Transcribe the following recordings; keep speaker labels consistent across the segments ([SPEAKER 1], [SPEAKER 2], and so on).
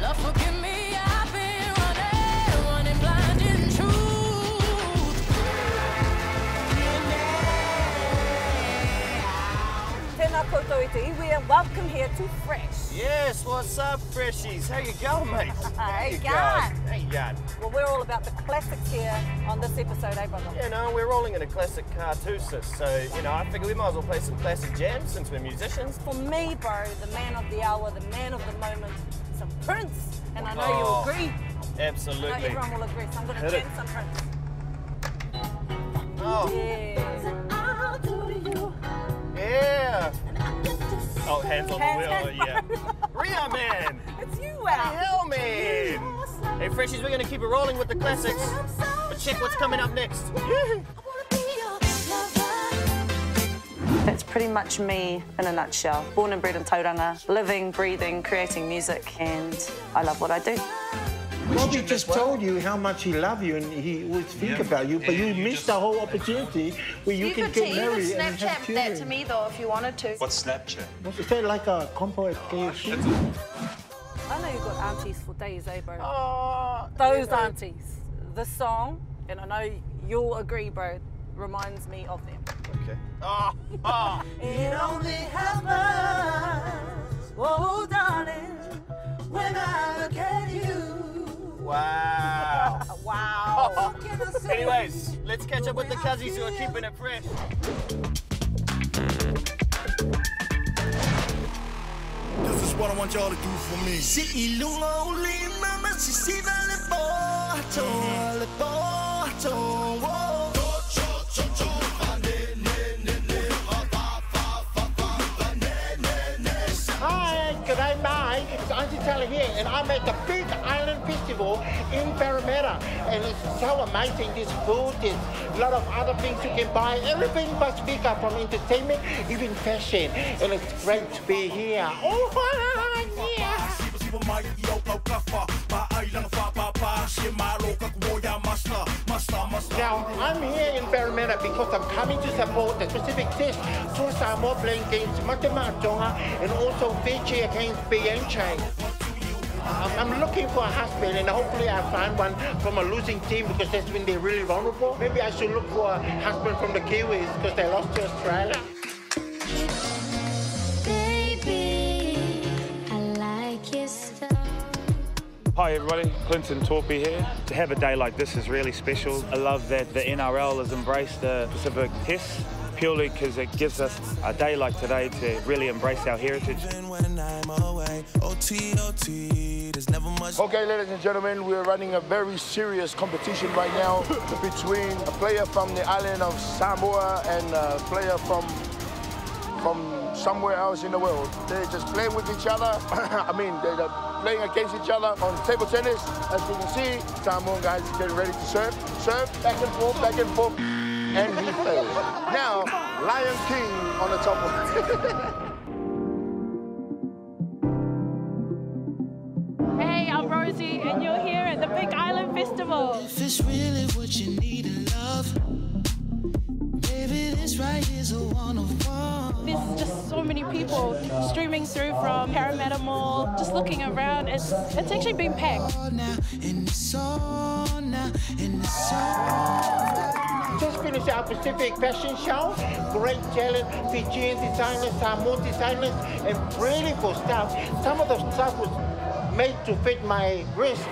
[SPEAKER 1] Lord, forgive me, I've been running, running blind in truth.
[SPEAKER 2] Tēnā koutou i te iwi and welcome here to Fresh.
[SPEAKER 3] Yes, what's up, freshies? How you going, mate?
[SPEAKER 2] How you
[SPEAKER 3] going?
[SPEAKER 2] going?
[SPEAKER 3] How you going?
[SPEAKER 2] Well, we're all about the classics here on this episode, eh, brother?
[SPEAKER 3] You know, we're rolling in a classic car too, sis. So, you know, I figure we might as well play some classic jams since we're musicians.
[SPEAKER 2] For me, bro, the man of the hour, the man of the moment, some Prince. And I know
[SPEAKER 3] Oh,
[SPEAKER 2] you agree. Absolutely. I
[SPEAKER 3] Absolutely.
[SPEAKER 2] know everyone will agree, so I'm going to
[SPEAKER 3] Hit it.
[SPEAKER 2] jam some Prince.
[SPEAKER 3] Oh,
[SPEAKER 2] Yeah.
[SPEAKER 3] yeah. Oh, hands on the
[SPEAKER 2] Hands-
[SPEAKER 3] wheel, uh, yeah. Ria, man.
[SPEAKER 2] It's you
[SPEAKER 3] What the
[SPEAKER 2] out.
[SPEAKER 3] hell, man? Hey, freshies, we're gonna keep it rolling with the classics. But check what's coming up next.
[SPEAKER 4] That's pretty much me in a nutshell. Born and bred in Tauranga, living, breathing, creating music, and I love what I do.
[SPEAKER 5] Bobby just told you how much he loved you and he would think about you, but you, missed the whole opportunity where you,
[SPEAKER 6] You
[SPEAKER 5] can
[SPEAKER 6] could,
[SPEAKER 5] get
[SPEAKER 6] you could
[SPEAKER 5] married and have
[SPEAKER 6] Snapchat that to me though if you wanted to.
[SPEAKER 7] What's Snapchat?
[SPEAKER 5] Is that like a combo at KFC?
[SPEAKER 2] I know you've got aunties for days, eh, bro?
[SPEAKER 3] Oh,
[SPEAKER 2] Those aunties. The song, and I know you'll agree, bro, reminds me of them.
[SPEAKER 3] Okay. Oh, oh.
[SPEAKER 2] It only happens, oh darling, when I look at you.
[SPEAKER 3] Wow.
[SPEAKER 2] Wow.
[SPEAKER 3] Anyways, let's catch up with the cousins who are keeping it fresh.
[SPEAKER 8] This is what I want y'all to do for me.
[SPEAKER 9] Si ilungoli mama si siva le boto le boto
[SPEAKER 5] Taylor here, and I'm at the Big Island Festival in Parramatta. And it's so amazing. There's food, there's a lot of other things you can buy. Everything but speaker from entertainment, even fashion. And it's great to be here. Oh, yeah. Now, I'm here in Parramatta because I'm coming to support the Pacific Test for Samoa playing against Mate Ma'a Tonga and also Fiji against Bianche. I'm, I'm looking for a husband and hopefully I find one from a losing team because that's when they're really vulnerable. Maybe I should look for a husband from the Kiwis because they lost to Australia.
[SPEAKER 1] Baby, like.
[SPEAKER 7] Hi everybody, Clinton Toopi here. To have a day like this is really special. I love that the NRL has embraced the Pacific Test purely because it gives us a day like today to really embrace our heritage.
[SPEAKER 9] Even when I'm away, OT, OT, there's never much.
[SPEAKER 10] Okay, ladies and gentlemen, we're running a very serious competition right now between a player from the island of Samoa and a player from from somewhere else in the world. They're just playing with each other. I mean, they're they're playing against each other on table tennis. As you can see, Samoan guys getting ready to serve. Serve, back and forth, back and forth. And he fails. Now, Lion King on the top of
[SPEAKER 11] Hey, I'm Rosie, and you're here at the Big Island Festival.
[SPEAKER 9] If it's really what you need in love, baby, this right here's a one of one.
[SPEAKER 11] There's just so many people streaming through from Parramatta Mall, just looking around. It's it's actually been packed.
[SPEAKER 9] Now in the sauna, in the sauna.
[SPEAKER 5] Just finished our Pacific fashion show. Great talent, Fijian designers, Samoan designers, and really cool stuff. Some of the stuff was made to fit my wrist.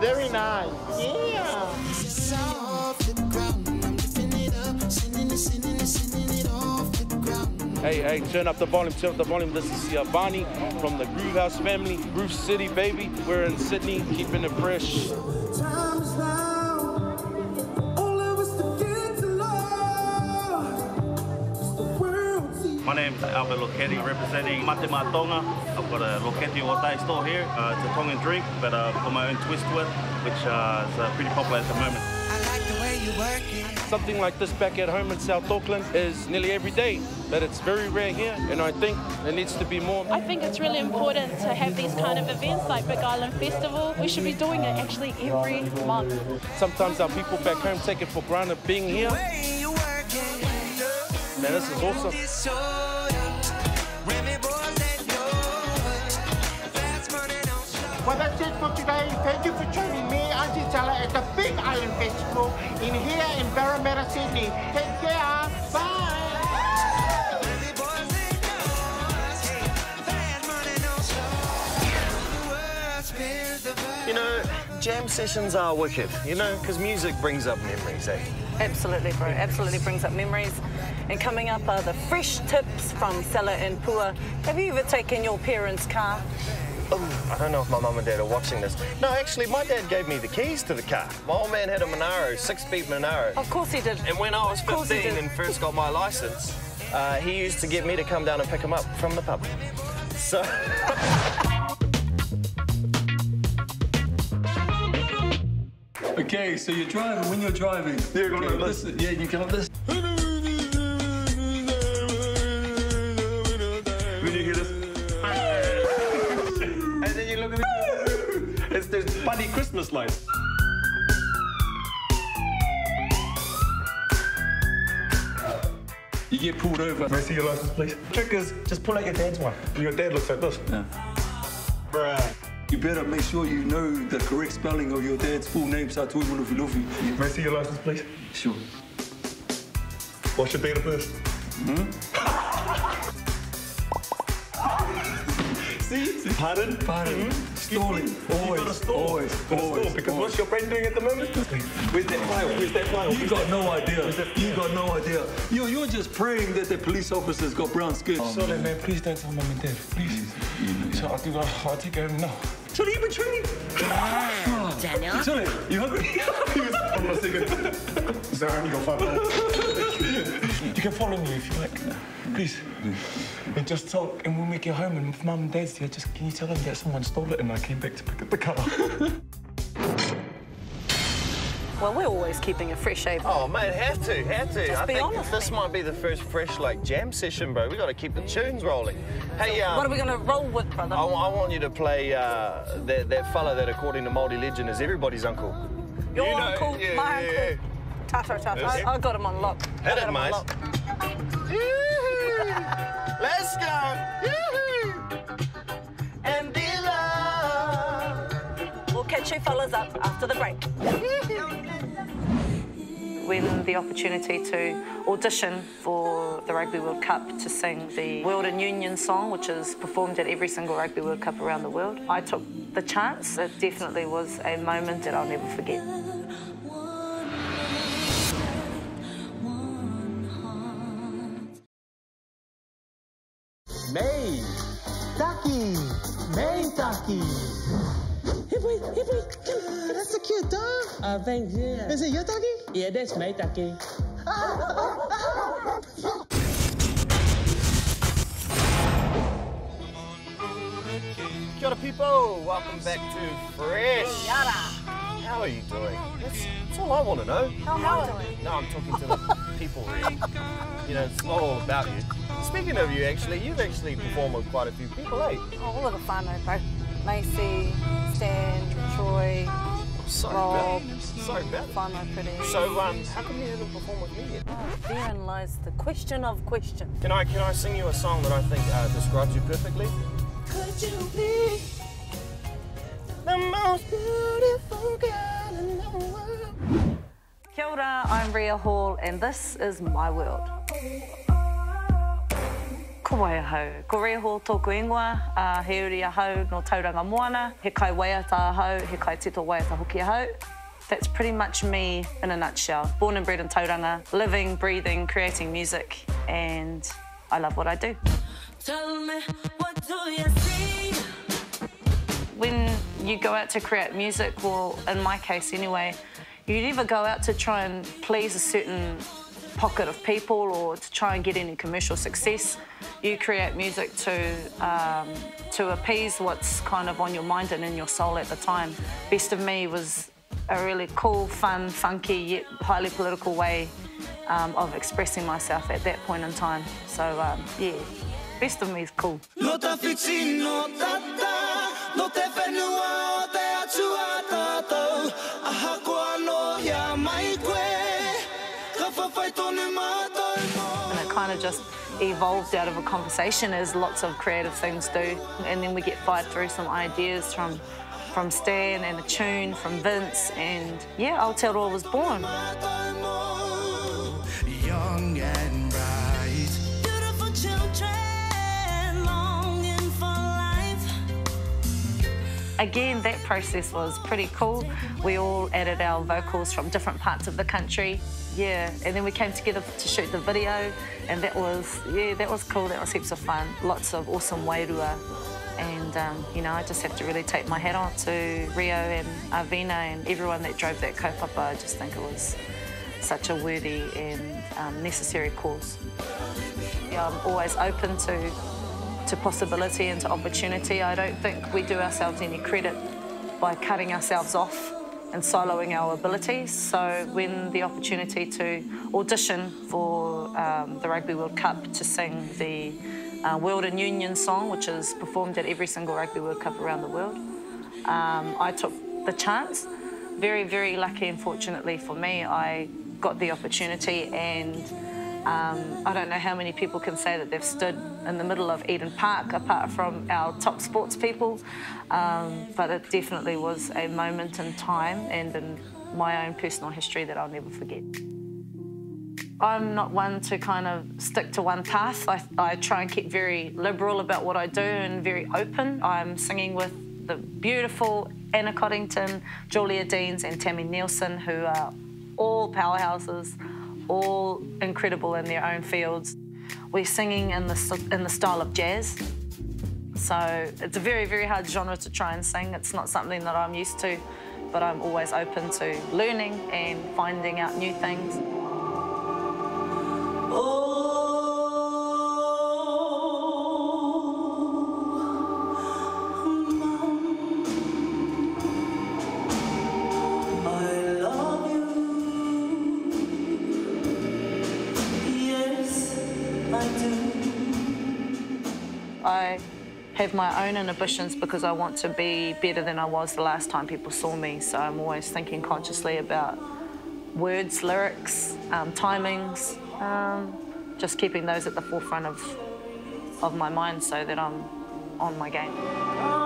[SPEAKER 5] Very nice. Yeah.
[SPEAKER 9] It's off the ground. I'm lifting it up, sending it, sending it, sending it off the ground.
[SPEAKER 7] Hey, hey, turn up the volume, turn up the volume. This is Yavani from the Groove House family, Groove City, baby. We're in Sydney, keeping it fresh.
[SPEAKER 12] Name is Albert Loketi, representing Mate Ma'a Tonga. I've got a Loketi Otai store here. Uh, it's a Tongan drink, but uh, I've got my own twist to it, which uh, is uh, pretty popular at the moment.
[SPEAKER 9] I like the way you work it.
[SPEAKER 7] Something like this back at home in South Auckland is nearly every day.
[SPEAKER 13] but it's very rare here, and I think there needs to be more.
[SPEAKER 11] I think it's really important to have these kind of events like Big Island Festival. We should be doing it actually every month.
[SPEAKER 13] Sometimes our people back home take it for granted being here. Man, this is awesome.
[SPEAKER 5] That's it for today. Thank you for joining me, Auntie Tala, at the Big Island Festival in here in Parramatta, Sydney. Take care. Bye.
[SPEAKER 3] You know, jam sessions are wicked, you know, because music brings up memories, eh?
[SPEAKER 4] Absolutely, bro. Absolutely brings up memories. And coming up are the fresh tips from Sella and Pua. Have you ever taken your parents' car?
[SPEAKER 3] Oh, I don't know if my mum and dad are watching this. No, actually, my dad gave me the keys to the car. My old man had a Monaro, six-speed Monaro.
[SPEAKER 4] Of course he did.
[SPEAKER 3] And when I was
[SPEAKER 4] Of course he
[SPEAKER 3] 15 and first got my license, uh, he used to get me to come down and pick him up from the pub. So...
[SPEAKER 14] Okay, so you're driving. When you're driving, yeah, go okay, listen. Yeah, you can have this. And then you look at it. It's there's funny Christmas lights. You get pulled over.
[SPEAKER 15] Can I see your license, please? Trick is, just pull out your dad's one. And your dad looks like this.
[SPEAKER 14] Yeah. Bruh. You better make sure you know the correct spelling of your dad's full name, Satu Lufi
[SPEAKER 15] Can I see your license, please?
[SPEAKER 14] Sure.
[SPEAKER 15] What's your date of birth?
[SPEAKER 14] Hmm?
[SPEAKER 15] See? Pardon?
[SPEAKER 14] Pardon. Hmm? Stalling. Always. Always. Always.
[SPEAKER 15] Because what's your friend doing at the moment? Where's that file? Where's that file?
[SPEAKER 14] You got no idea. You got no idea. You're, you're just praying that the police officers got brown skin.
[SPEAKER 15] Sorry, man. Please don't tell mum and dad. Please. So I'll do. I'll take care of him now.
[SPEAKER 14] Sorry, you've been training.
[SPEAKER 15] Daniel.
[SPEAKER 14] Sorry, you hungry?
[SPEAKER 15] Hold on a second. Is that only your five? You can follow me if you like. Please. And just talk. And we'll make it home and if mum and dad's here, just can you tell them that someone stole it and I came back to pick up the car?
[SPEAKER 4] Well, we're always keeping a fresh shape.
[SPEAKER 3] Oh, mate, have to, have to.
[SPEAKER 4] Just
[SPEAKER 3] I
[SPEAKER 4] be
[SPEAKER 3] think
[SPEAKER 4] honest,
[SPEAKER 3] this might be the first fresh, like, jam session, bro. we got to keep the tunes rolling. Hey, um,
[SPEAKER 4] What are we going to roll with, brother?
[SPEAKER 3] I, I want you to play uh, that, that fella that, according to Māori legend, is everybody's uncle.
[SPEAKER 4] Your
[SPEAKER 3] You know,
[SPEAKER 4] uncle,
[SPEAKER 3] yeah,
[SPEAKER 4] my
[SPEAKER 3] yeah,
[SPEAKER 4] uncle.
[SPEAKER 3] yeah.
[SPEAKER 4] Tato, tato. I, I got him on lock. I
[SPEAKER 3] Hit
[SPEAKER 4] got
[SPEAKER 3] it,
[SPEAKER 4] him
[SPEAKER 3] mate. Let's go! And be loved.
[SPEAKER 4] We'll catch you fellas up after the break. When the opportunity to audition for the Rugby World Cup to sing the World in Union song, which is performed at every single Rugby World Cup around the world, I took the chance. It definitely was a moment that I'll never forget.
[SPEAKER 16] Dog. Thanks, yeah. Is it your doggy? Yeah, that's my doggy.
[SPEAKER 3] Kia ora, people. Welcome back to Fresh. How are you doing? That's, that's all I want to know.
[SPEAKER 4] How am I doing?
[SPEAKER 3] No, I'm talking to the people, really. You know, it's not all about you. Speaking of you, actually, you've actually performed with quite a few people, eh?
[SPEAKER 4] Oh, all of the whānau, bro. Macy, Stan, Troy,
[SPEAKER 3] Sorry
[SPEAKER 4] Rob.
[SPEAKER 3] about it. Sorry.
[SPEAKER 4] Whānau pretty.
[SPEAKER 3] So, um, how come you haven't performed with me yet?
[SPEAKER 4] Oh, therein lies the question of questions.
[SPEAKER 3] Can I can I sing you a song that I think uh, describes you perfectly?
[SPEAKER 4] Could you be
[SPEAKER 3] the most beautiful girl in the world?
[SPEAKER 6] Kia ora, I'm Ria Hall and this is my world. Ko waia hau. Ko Hall tōku ingoa, uh, he uri a hau no tauranga moana, he kai waiata hau, he kai tito waiata hoki a hau. That's pretty much me in a nutshell. Born and bred in Tauranga, living, breathing, creating music, and I love what I do.
[SPEAKER 1] Tell me, what do you see?
[SPEAKER 6] when you go out to create music, well, in my case anyway, you never go out to try and please a certain pocket of people or to try and get any commercial success. You create music to um, to appease what's kind of on your mind and in your soul at the time. Best of Me was a really cool, fun, funky, yet highly political way
[SPEAKER 4] um, of expressing myself at that point in time. So um, yeah, best of me is cool. Kind of just evolved out of a conversation as lots of creative things do. And then we get fired through some ideas from from Stan and a tune from Vince and yeah, Aotearoa was born.
[SPEAKER 8] Young and bright. Beautiful children longing for life.
[SPEAKER 4] Again, that process was pretty cool. We all added our vocals from different parts of the country. Yeah, and then we came together to shoot the video, and that was, yeah, that was cool. That was heaps of fun. Lots of awesome wairua. And, um, you know, I just have to really take my hat on to Rio and Arvina and everyone that drove that kaupapa. I just think it was such a worthy and um, necessary cause. Yeah, I'm always open to to possibility and to opportunity. I don't think we do ourselves any credit by cutting ourselves off and soloing our abilities. So when the opportunity to audition for um, the Rugby World Cup to sing the uh, World in Union song, which is performed at every single Rugby World Cup around the world, um, I took the chance. Very, very lucky and fortunately for me, I got the opportunity and um, I don't know how many people can say that they've stood in the middle of Eden Park, apart from our top sports people. Um, but it definitely was a moment in time and in my own personal history that I'll never forget. I'm not one to kind of stick to one path. I, I try and keep very liberal about what I do and very open. I'm singing with the beautiful Anna Coddington, Julia Deans, and Tami Neilson, who are all powerhouses, all incredible in their own fields. We're singing in the, in the style of jazz. So it's a very, very hard genre to try and sing. It's not something that I'm used to, but I'm always open to learning and finding out new things. I my own inhibitions because I want to be better than I was the last time people saw me. So I'm always thinking consciously about words, lyrics, um, timings, um, just keeping those at the forefront of, of my mind so that I'm on my game.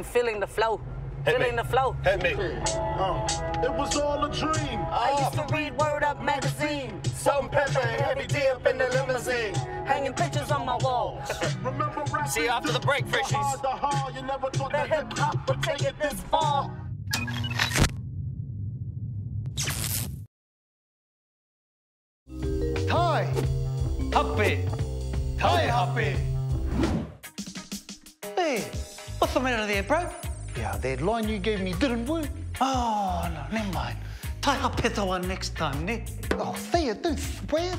[SPEAKER 4] I'm feeling the flow. feeling the flow.
[SPEAKER 3] Hit me.
[SPEAKER 5] Uh, it was all a dream.
[SPEAKER 4] I used to read Word Up magazine.
[SPEAKER 5] Salt-n-Pepa, heavy D up in the limousine.
[SPEAKER 4] Hanging pictures on my wall.
[SPEAKER 3] See you after the break, Freshies.
[SPEAKER 5] The
[SPEAKER 4] hip hop would take it this far.
[SPEAKER 17] Tai. Happy. Tai happy. Hey, what's the matter there, bro?
[SPEAKER 5] Yeah, that line you gave me didn't work.
[SPEAKER 17] Oh, no, never mind. Tai happy the one next time, ne?
[SPEAKER 5] Oh, say it, don't swear.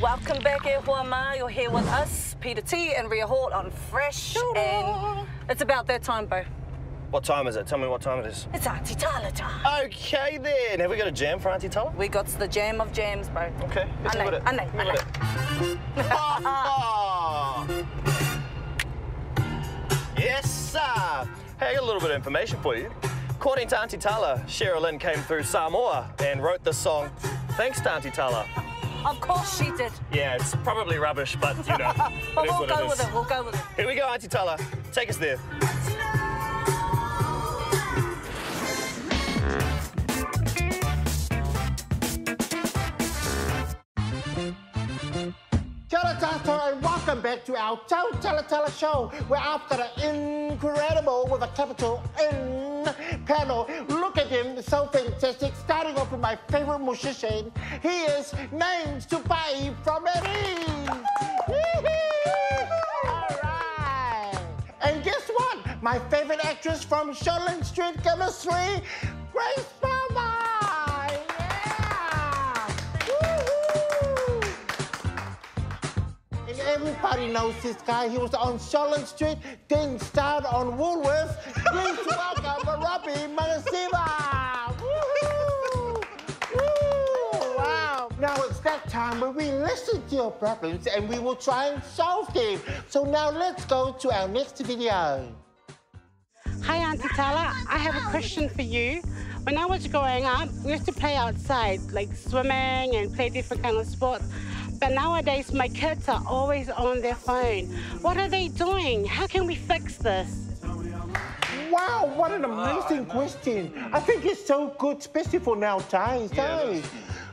[SPEAKER 4] Welcome back, E Huama. You're here with us, Pieter T and Ria Hall on Fresh. And it's about that time, Bo.
[SPEAKER 3] What time is it? Tell me what time it is.
[SPEAKER 4] It's Auntie Tala time.
[SPEAKER 3] Okay then. Have we got a jam for Auntie Tala?
[SPEAKER 4] We got the jam of jams, bro.
[SPEAKER 3] Okay, hit me with it.
[SPEAKER 4] Ane,
[SPEAKER 3] Hit Hey, I got a little bit of information for you. According to Auntie Tala, Cheryl Lynn came through Samoa and wrote this song thanks to Auntie Tala.
[SPEAKER 4] Of course she did.
[SPEAKER 3] Yeah, it's probably rubbish, but you know,
[SPEAKER 4] but we'll go
[SPEAKER 3] it is.
[SPEAKER 4] with it. We'll go with it.
[SPEAKER 3] Here we go, Auntie Tala. Take us there.
[SPEAKER 5] Kia ora and welcome back to our Tau Tala Tala show. We're after the incredible with a capital N panel. Look at him so fantastic. Starting off with my favorite musician. He is named Tupai from Eddie. And guess what? My favorite actress from Shortland Street Chemistry, Grace everybody knows this guy. He was on Shortland Street, then starred on Woolworth. Please welcome Robbie. Woo. Wow. Now it's that time where we listen to your problems and we will try and solve them. So now let's go to our next video.
[SPEAKER 18] Hi, Auntie Tala. I have a question for you. When I was growing up, we used to play outside, like swimming and play different kind of sports. But nowadays, my kids are always on their phone. What are they doing? How can we fix this?
[SPEAKER 5] Wow, what an amazing question. I think it's so good, especially for nowadays. eh?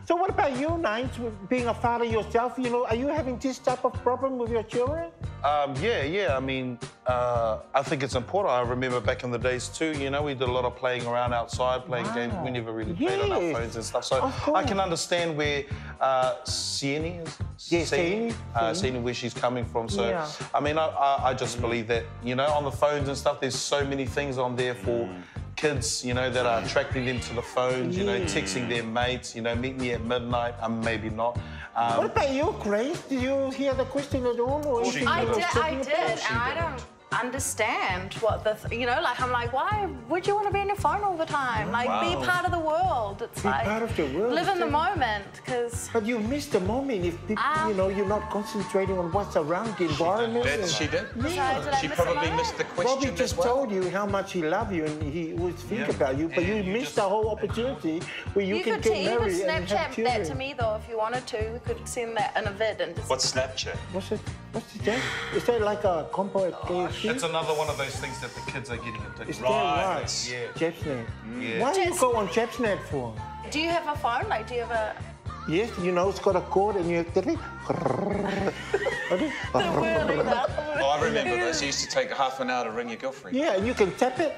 [SPEAKER 5] So what about you, Nines, being a father yourself? You know, are you having this type of problem with your children?
[SPEAKER 19] Um, yeah, yeah. I mean, uh, I think it's important. I remember back in the days too. You know, we did a lot of playing around outside, playing games. We never really played on our phones and stuff. So I can understand where uh, Sieni is.
[SPEAKER 5] Yes,
[SPEAKER 19] Sieni,
[SPEAKER 5] Sieni,
[SPEAKER 19] uh,
[SPEAKER 5] Sieni.
[SPEAKER 19] Sieni, where she's coming from. So,
[SPEAKER 5] Yeah.
[SPEAKER 19] I mean, I, I, I just believe that you know, on the phones and stuff, there's so many things on there for. Kids, you know, that are attracting them to the phones, you know,
[SPEAKER 5] Yeah.
[SPEAKER 19] texting their mates, you know, meet me at midnight, um, maybe not. Um,
[SPEAKER 5] what about you, Grace? Did you hear the question at all? Or anything
[SPEAKER 6] I did, I did,
[SPEAKER 5] about?
[SPEAKER 6] and I don't understand what the, th- you know, like I'm like, why would you want to be on your phone all the time? Like, be part of the world. It's
[SPEAKER 5] Be
[SPEAKER 6] like
[SPEAKER 5] part of the world,
[SPEAKER 6] live in the moment, because
[SPEAKER 5] But you miss the moment if people, ah. you know you're not concentrating on what's around the environment.
[SPEAKER 20] Did,
[SPEAKER 5] and-
[SPEAKER 20] she did.
[SPEAKER 5] Yeah.
[SPEAKER 20] She probably missed the question
[SPEAKER 5] Bobby just
[SPEAKER 20] well.
[SPEAKER 5] told you how much he loved you and he would think
[SPEAKER 20] Yeah.
[SPEAKER 5] about you, but you, missed the whole opportunity where you,
[SPEAKER 6] you,
[SPEAKER 5] can
[SPEAKER 6] could,
[SPEAKER 5] get
[SPEAKER 6] t- you could
[SPEAKER 5] married and
[SPEAKER 6] Snapchat that to me though if you wanted to. We could send that in a vid and just.
[SPEAKER 20] What's Snapchat?
[SPEAKER 5] What's it? What's it? That? Is that like a combo at KFC?
[SPEAKER 19] It's another one of those things that the kids are getting addicted
[SPEAKER 5] Is
[SPEAKER 19] to.
[SPEAKER 5] that right?
[SPEAKER 19] Yeah.
[SPEAKER 5] Jepsnet. Mm.
[SPEAKER 19] Yeah.
[SPEAKER 5] Why do you go on Jepsnet for?
[SPEAKER 6] Do you have a phone? Like, do you have a?
[SPEAKER 5] Yes, you know it's got a cord and you have to.
[SPEAKER 20] Oh, I remember this. You used to take half an hour to ring your girlfriend.
[SPEAKER 5] Yeah, and you can tap it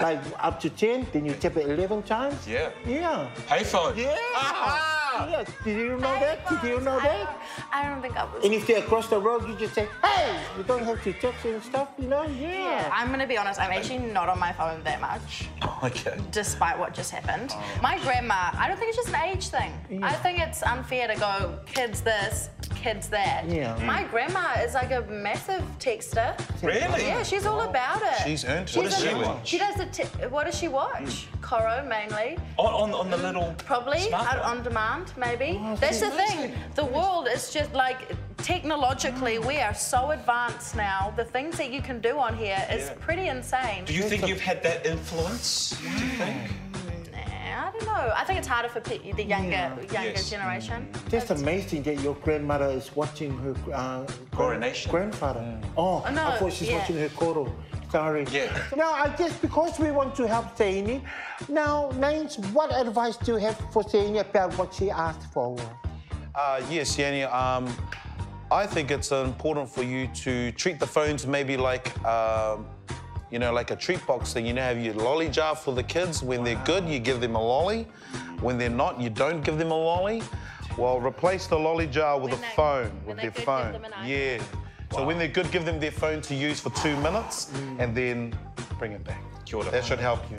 [SPEAKER 5] like up to 10, then you tap it 11 times.
[SPEAKER 20] Yeah.
[SPEAKER 5] Yeah.
[SPEAKER 20] Payphone.
[SPEAKER 5] Yeah. Ah. Yeah. Did you know that? Did you know that?
[SPEAKER 6] I don't think I was.
[SPEAKER 5] And if they're across the road, you just say, hey, you don't have to text and stuff, you know? Yeah.
[SPEAKER 6] Yeah, I'm gonna be honest. I'm actually not on my phone that much,
[SPEAKER 19] Okay.
[SPEAKER 6] despite what just happened. My grandma. I don't think it's just an age thing. I think it's unfair to go kids this, kids that.
[SPEAKER 19] Yeah.
[SPEAKER 6] My grandma is like a massive texter.
[SPEAKER 20] Really?
[SPEAKER 6] Yeah, she's all about it.
[SPEAKER 20] She's earned
[SPEAKER 6] She's
[SPEAKER 20] What does she watch?
[SPEAKER 6] She does the. What does she watch? Coro mainly.
[SPEAKER 20] On, on, on the little.
[SPEAKER 6] Probably uh,
[SPEAKER 20] Smartphone.
[SPEAKER 6] out on demand, maybe.
[SPEAKER 20] Oh,
[SPEAKER 6] That's the thing. The world is just like technologically, we are so advanced now. The things that you can do on here is
[SPEAKER 20] Yeah.
[SPEAKER 6] pretty insane.
[SPEAKER 20] Do you think you've had that influence? Do you think?
[SPEAKER 6] Nah, I don't know. I think it's harder for the younger younger
[SPEAKER 20] Yes.
[SPEAKER 6] generation.
[SPEAKER 5] Just amazing that your grandmother is watching her uh,
[SPEAKER 20] Coronation.
[SPEAKER 5] grandfather. Oh,
[SPEAKER 6] Oh, no,
[SPEAKER 5] I thought she's
[SPEAKER 6] yeah.
[SPEAKER 5] watching her koro. Sorry.
[SPEAKER 20] Yeah.
[SPEAKER 5] Now, I guess because we want to help Saini, now, Names, what advice do you have for Saini about what she asked for?
[SPEAKER 19] Uh, yes, Yanni. Um, I think it's important for you to treat the phones maybe like, um, you know, like a treat box thing. You know, have your lolly jar for the kids. When they're good, you give them a lolly. When they're not, you don't give them a lolly. Well, replace the lolly jar with a phone, with their phone. Yeah. So when they're good, give them their phone to use for two minutes, and then bring it back. That should help you.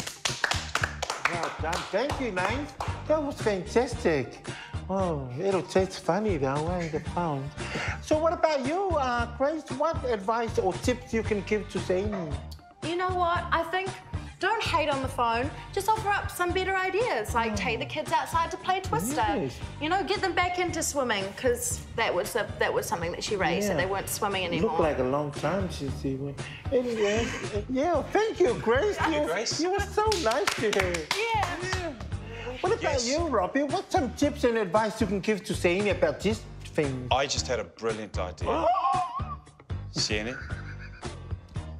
[SPEAKER 5] Well done. Thank you, Names. That was fantastic. Oh, it'll taste funny though, eh, the phone. So what about you, uh, Grace? What advice or tips you can give to Saini?
[SPEAKER 6] You know what? I think don't hate on the phone. Just offer up some better ideas, like mm. take the kids outside to play Twister.
[SPEAKER 5] Yes.
[SPEAKER 6] You know, get them back into swimming because that was a, that was something that she raised. That
[SPEAKER 5] Yeah.
[SPEAKER 6] they weren't swimming
[SPEAKER 5] It
[SPEAKER 6] anymore.
[SPEAKER 5] looked like a long time since he went. Anyway, yeah, thank you, Grace.
[SPEAKER 20] Thank you,
[SPEAKER 5] you,
[SPEAKER 20] Grace.
[SPEAKER 5] you were so nice to her.
[SPEAKER 6] Yeah.
[SPEAKER 5] What about you, Robbie? What's some tips and advice you can give to Saini about this thing?
[SPEAKER 20] I just had a brilliant idea. Oh! Sienna,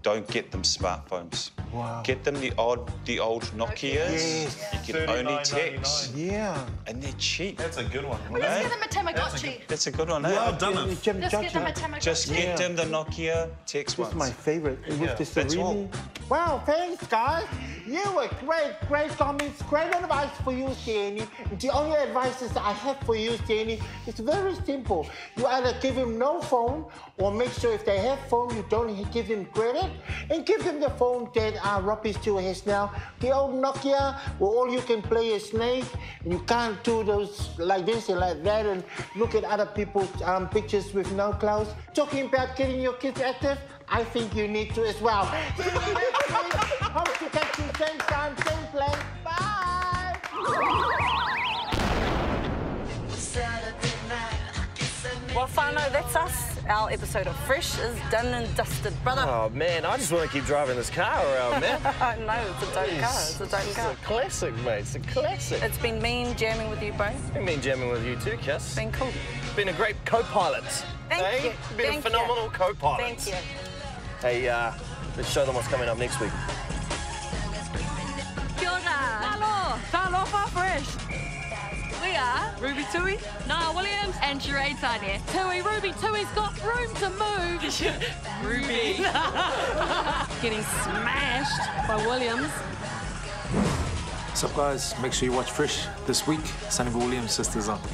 [SPEAKER 20] don't get them smartphones.
[SPEAKER 5] Wow.
[SPEAKER 20] Get them the old, the old Nokias.
[SPEAKER 5] Yes.
[SPEAKER 20] You can only text.
[SPEAKER 5] Yeah.
[SPEAKER 20] And they're cheap.
[SPEAKER 19] That's a good one.
[SPEAKER 6] Well, let's
[SPEAKER 20] Eh?
[SPEAKER 6] get them a Tamagotchi.
[SPEAKER 20] That's a good one, eh?
[SPEAKER 5] Well done.
[SPEAKER 6] Just get them a Tamagotchi.
[SPEAKER 20] Just get them the Nokia text
[SPEAKER 5] This
[SPEAKER 20] ones.
[SPEAKER 5] is my favorite. With
[SPEAKER 20] Yeah,
[SPEAKER 5] the
[SPEAKER 20] that's all.
[SPEAKER 5] Serini. Wow, thanks, guys. You were great, great comments, great advice for you, Sieni. The only advice that I have for you, Sieni, is very simple. You either give him no phone or make sure if they have phone, you don't give them credit and give them the phone that uh, Robbie still has now. The old Nokia, where all you can play is Snake and you can't do those like this and like that and look at other people's um, pictures with no clothes. Talking about getting your kids active, I think you need to as well. Hope to catch you same time, same place. Bye.
[SPEAKER 4] Well, whānau, that's us. Our episode of Fresh is done and dusted, brother.
[SPEAKER 3] Oh man, I just want to keep driving this car around, man.
[SPEAKER 4] no, it's a dope car. It's a dope
[SPEAKER 3] It's
[SPEAKER 4] car.
[SPEAKER 3] a classic, mate. It's a classic.
[SPEAKER 4] It's been mean jamming with you both.
[SPEAKER 3] Been been jamming with you too, Kiss.
[SPEAKER 4] Been cool.
[SPEAKER 3] Been a great co-pilot.
[SPEAKER 4] Thank
[SPEAKER 3] eh?
[SPEAKER 4] you.
[SPEAKER 3] Been
[SPEAKER 4] Thank
[SPEAKER 3] a phenomenal co-pilot.
[SPEAKER 4] Thank you.
[SPEAKER 3] Hey, uh, let's show them what's coming up next week.
[SPEAKER 21] Kia ora. Talo. Talo for fresh. We are Ruby Tui, Niall Williams, and Sheree Tanya. Tui, Ruby Tui's got room to move. Ruby. Getting smashed by Williams.
[SPEAKER 22] What's up, guys? Make sure you watch Fresh this week. Sunny Williams sisters on.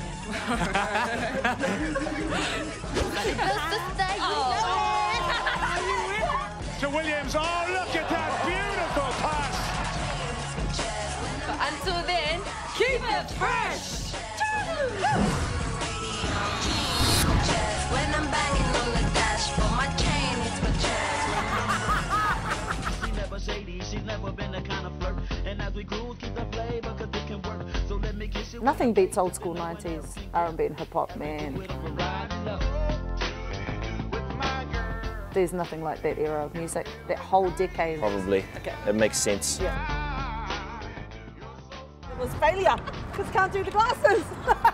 [SPEAKER 23] To Williams. Oh, look at that beautiful pass.
[SPEAKER 21] Until then, keep it fresh.
[SPEAKER 4] Nothing beats old school 90s R&B and hip hop, man. There's nothing like that era of music. That whole decade.
[SPEAKER 3] Probably.
[SPEAKER 4] Okay.
[SPEAKER 3] It makes sense.
[SPEAKER 4] It was failure because can't do the glasses.